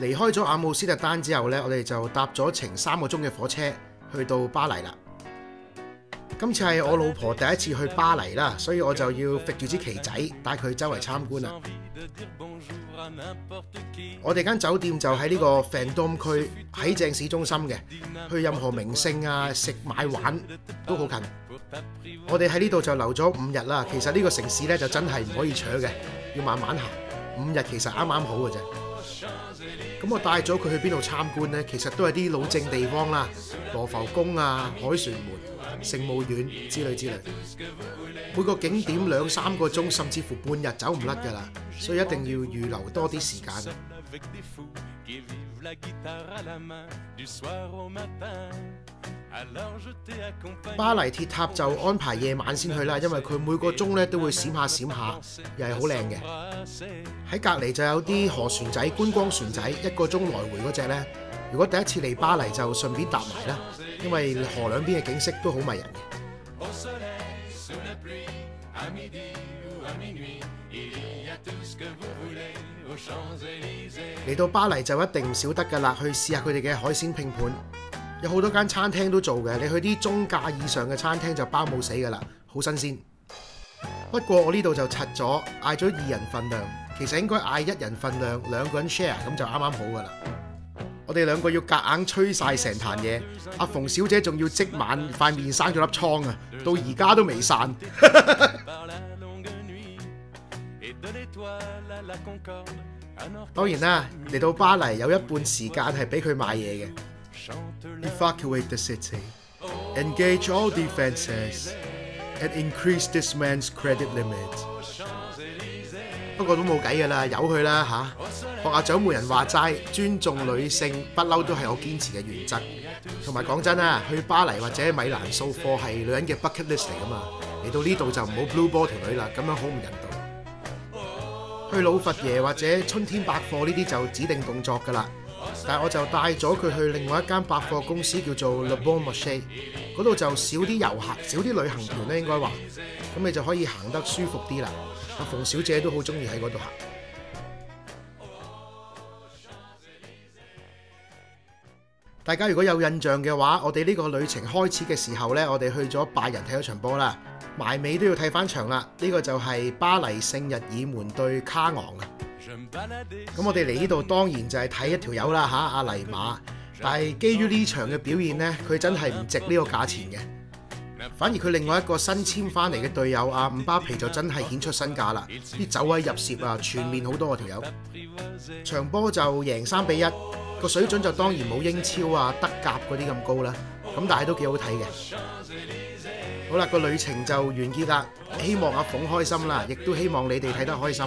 離開咗阿姆斯特丹之後呢，我哋就搭咗程三個鐘嘅火車去到巴黎啦。今次係我老婆第一次去巴黎啦，所以我就要揈住支旗仔帶佢周圍參觀啦。我哋間酒店就喺呢個 Vendôme 區，喺正市中心嘅，去任何名勝啊、食買玩都好近。我哋喺呢度就留咗五日啦。其實呢個城市呢，就真係唔可以搶嘅，要慢慢行。五日其實啱啱好嘅啫。咁我帶咗佢去邊度參觀呢？其實都係啲老正地方啦，羅浮宮啊、凱旋門、聖母院之類之類。每個景點兩三個鐘，甚至乎半日走唔甩㗎啦，所以一定要預留多啲時間。巴黎鐵塔就安排夜晚先去啦，因為佢每個鐘咧都會閃下閃下，又係好靚嘅。喺隔離就有啲河船仔、觀光船仔，一個鐘來回嗰隻呢。如果第一次嚟巴黎就順便搭埋啦，因為河兩邊嘅景色都好迷人嘅。嚟到巴黎就一定唔少得㗎啦，去試下佢哋嘅海鮮拼盤。有好多間餐廳都做嘅，你去啲中價以上嘅餐廳就包冇死噶啦，好新鮮。不過我呢度就拆咗，嗌咗二人份量，其實應該嗌一人份量，兩個人 share 咁就啱啱好噶啦。我哋兩個要夾硬吹晒成壇嘢，阿馮小姐仲要即晚塊面生咗粒瘡啊，到而家都未散。當然啦，嚟到巴黎有一半時間係俾佢買嘢嘅。Evacuate the city, engage all defenses, and increase this man's credit limit。不過都冇計噶啦，由佢啦嚇。學阿掌門人話齋，尊重女性不嬲都係我堅持嘅原則。同埋講真啊，去巴黎或者米蘭掃貨係女人嘅 bucket list 嚟噶嘛。嚟到呢度就唔好 blue ball 條女啦，咁樣好唔人道。去老佛爺或者春天百貨呢啲就指定動作噶啦。但係我就帶咗佢去另外一間百貨公司叫做 Le Bon Marché，嗰度就少啲遊客，少啲旅行團咧，應該話，咁你就可以行得舒服啲啦。阿馮小姐都好中意喺嗰度行。大家如果有印象嘅話，我哋呢個旅程開始嘅時候呢，我哋去咗拜仁睇咗場波啦，埋尾都要睇翻場啦。呢個就係巴黎聖日耳門對卡昂啊！咁我哋嚟呢度當然就係睇一條友啦吓，阿尼馬。但係基於呢場嘅表現呢，佢真係唔值呢個價錢嘅。反而佢另外一個新簽翻嚟嘅隊友阿伍巴皮就真係顯出身價啦，啲走位入攝啊，全面好多個條友。场波就贏三比一，個水準就當然冇英超啊、德甲嗰啲咁高啦。咁但係都幾好睇嘅。好啦，個旅程就完結啦。希望阿鳳開心啦，亦都希望你哋睇得開心。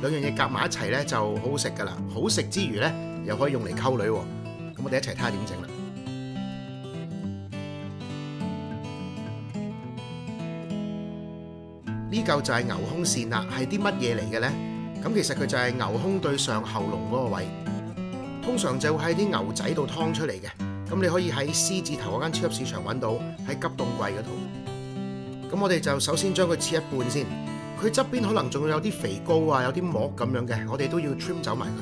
兩樣嘢夾埋一齊咧就好好食噶啦，好食之餘咧又可以用嚟溝女喎。咁我哋一齊睇下點整啦。呢嚿就係牛胸線啦，係啲乜嘢嚟嘅咧？咁其實佢就係牛胸對上喉嚨嗰個位，通常就會喺啲牛仔度劏出嚟嘅。咁你可以喺獅字頭嗰間超級市場揾到，喺急凍櫃嗰度。咁我哋就首先將佢切一半先。佢側邊可能仲有啲肥膏啊，有啲膜咁樣嘅，我哋都要 trim 走埋佢。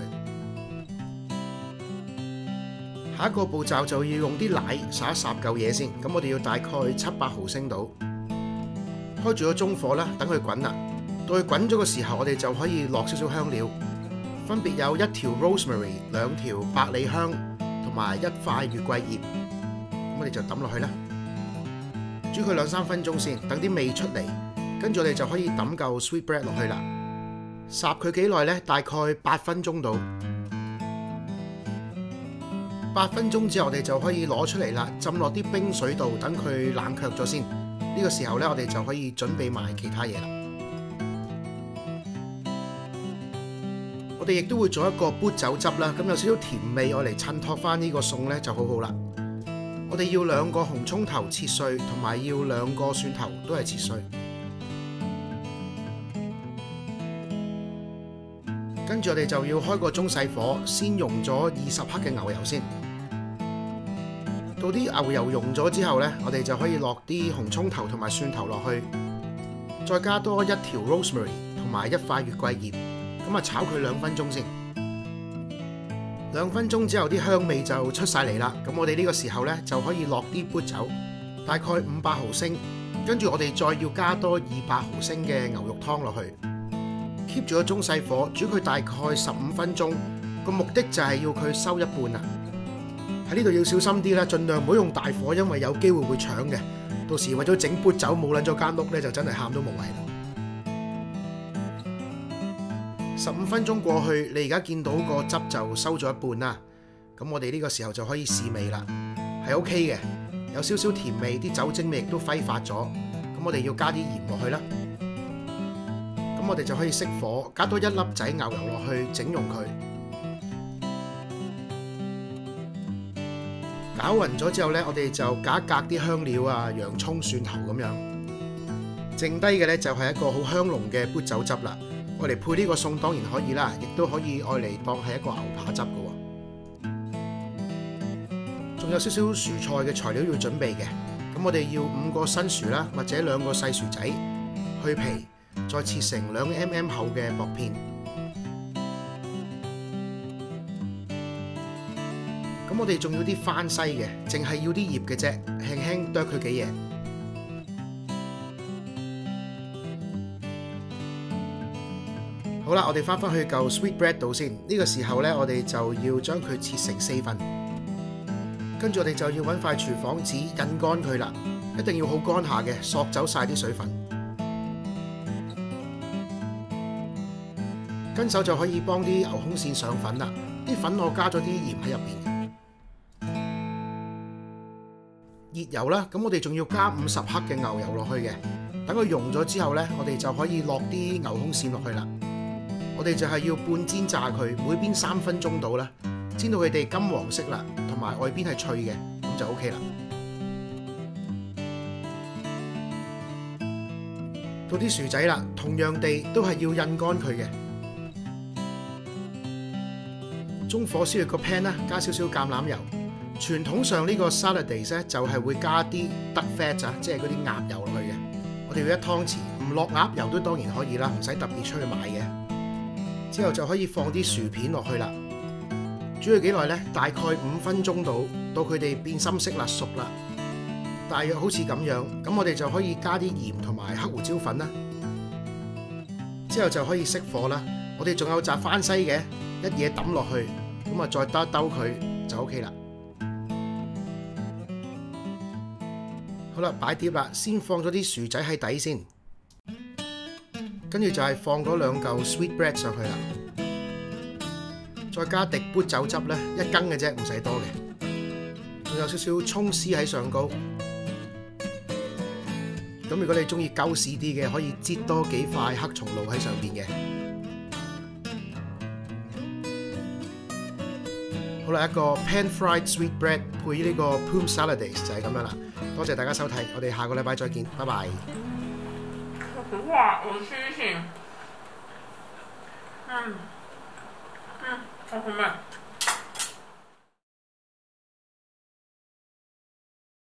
下一個步驟就要用啲奶撒一撒嚿嘢先，咁我哋要大概七百毫升到，開住個中火啦，等佢滾啦。到佢滾咗嘅時候，我哋就可以落少少香料，分別有一條 rosemary、兩條百里香同埋一塊月桂葉，咁我哋就抌落去啦，煮佢兩三分鐘先，等啲味出嚟。跟住我哋就可以抌嚿 sweetbread 落去啦，霎佢幾耐呢？大概八分鐘到。八分鐘之後，我哋就可以攞出嚟啦，浸落啲冰水度，等佢冷卻咗先。呢個時候呢，我哋就可以準備埋其他嘢啦。我哋亦都會做一個砵酒汁啦，咁有少少甜味，我嚟襯托翻呢個餸呢就好好啦。我哋要兩個紅葱頭切碎，同埋要兩個蒜頭都係切碎。跟住我哋就要開個中細火，先溶咗二十克嘅牛油先。到啲牛油溶咗之後呢，我哋就可以落啲紅葱頭同埋蒜頭落去，再加多一條 rosemary 同埋一塊月桂葉，咁啊炒佢兩分鐘先。兩分鐘之後啲香味就出晒嚟啦，咁我哋呢個時候呢，就可以落啲砵酒，大概五百毫升，跟住我哋再要加多二百毫升嘅牛肉湯落去。Keep 住个中細火煮佢大概十五分鐘，個目的就係要佢收一半啦。喺呢度要小心啲啦，盡量唔好用大火，因為有機會會搶嘅。到時為咗整砵酒冇捻咗間屋咧，就真係喊都無謂啦。十五分鐘過去，你而家見到個汁就收咗一半啦。咁我哋呢個時候就可以試味啦，係 OK 嘅，有少少甜味，啲酒精味亦都揮發咗。咁我哋要加啲鹽落去啦。咁我哋就可以熄火，加多一粒仔牛油落去整溶佢。搅匀咗之後呢，我哋就加一格啲香料啊，洋葱、蒜頭咁樣。剩低嘅呢，就係一個好香濃嘅砵酒汁啦。我嚟配呢個餸當然可以啦，亦都可以愛嚟當係一個牛扒汁㗎喎。仲有少少薯菜嘅材料要準備嘅。咁我哋要五個新薯啦，或者兩個細薯仔，去皮。再切成兩 mm 厚嘅薄片，咁我哋仲要啲番西嘅，淨係要啲葉嘅啫，輕輕剁佢幾嘢。好啦，我哋翻返去嚿 sweetbread 度先。呢個時候咧，我哋就要將佢切成四份，跟住我哋就要揾塊廚房紙印乾佢啦，一定要好乾下嘅，索走晒啲水分。跟手就可以幫啲牛胸線上粉啦，啲粉我加咗啲鹽喺入邊，熱油啦，咁我哋仲要加五十克嘅牛油落去嘅，等佢溶咗之後呢，我哋就可以落啲牛胸線落去啦。我哋就係要半煎炸佢，每邊三分鐘到啦，煎到佢哋金黃色啦，同埋外邊係脆嘅，咁就 OK 啦。到啲薯仔啦，同樣地都係要印乾佢嘅。中火燒熱個 pan 啦，加少少橄欖油。傳統上呢個 Saladaise 咧就係會加啲 duck fat 啊，即係嗰啲鴨油落去嘅。我哋要一湯匙，唔落鴨油都當然可以啦，唔使特別出去買嘅。之後就可以放啲薯片落去啦。煮佢幾耐呢？大概五分鐘到，到佢哋變深色啦，熟啦，大約好似咁樣。咁我哋就可以加啲鹽同埋黑胡椒粉啦。之後就可以熄火啦。我哋仲有扎番西嘅。一嘢抌落去，咁啊再兜一兜佢就 OK 啦。好啦，擺碟啦，先放咗啲薯仔喺底先，跟住就係放嗰兩嚿 sweetbread 上去啦，再加滴砵酒汁咧，一羹嘅啫，唔使多嘅。仲有少少葱絲喺上高。咁如果你中意鳩屎啲嘅，可以擠多幾塊黑松露喺上邊嘅。好啦，一個 pan-fried sweetbread 配呢個 Poom salads 就係咁樣啦。多謝大家收睇，我哋下個禮拜再見，拜拜。哇，我試試。嗯，嗯，好好味。